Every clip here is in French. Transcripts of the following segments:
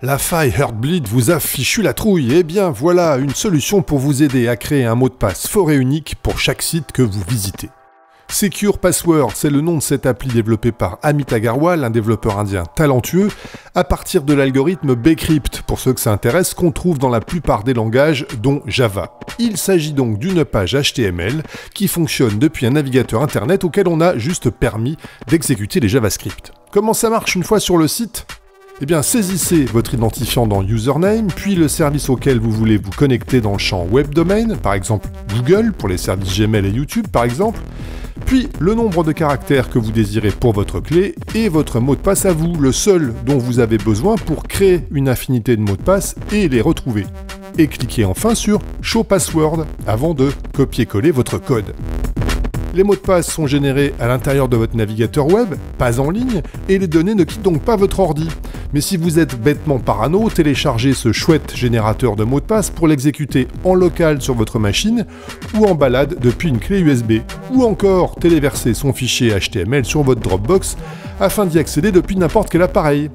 La faille Heartbleed vous a fichu la trouille. Eh bien voilà une solution pour vous aider à créer un mot de passe fort et unique pour chaque site que vous visitez. Secure Password, c'est le nom de cette appli développée par Amit Agarwal, un développeur indien talentueux, à partir de l'algorithme Bcrypt, pour ceux que ça intéresse, qu'on trouve dans la plupart des langages, dont Java. Il s'agit donc d'une page HTML qui fonctionne depuis un navigateur internet auquel on a juste permis d'exécuter les JavaScript. Comment ça marche une fois sur le site? Eh bien, saisissez votre identifiant dans Username, puis le service auquel vous voulez vous connecter dans le champ Web Domain, par exemple Google pour les services Gmail et YouTube par exemple, puis le nombre de caractères que vous désirez pour votre clé et votre mot de passe à vous, le seul dont vous avez besoin pour créer une infinité de mots de passe et les retrouver. Et cliquez enfin sur Show Password avant de copier-coller votre code. Les mots de passe sont générés à l'intérieur de votre navigateur web, pas en ligne, et les données ne quittent donc pas votre ordi. Mais si vous êtes bêtement parano, téléchargez ce chouette générateur de mots de passe pour l'exécuter en local sur votre machine ou en balade depuis une clé USB. Ou encore téléverser son fichier HTML sur votre Dropbox afin d'y accéder depuis n'importe quel appareil.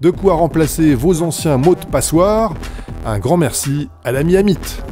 De quoi remplacer vos anciens mots de passoire. Un grand merci à l'ami Amit.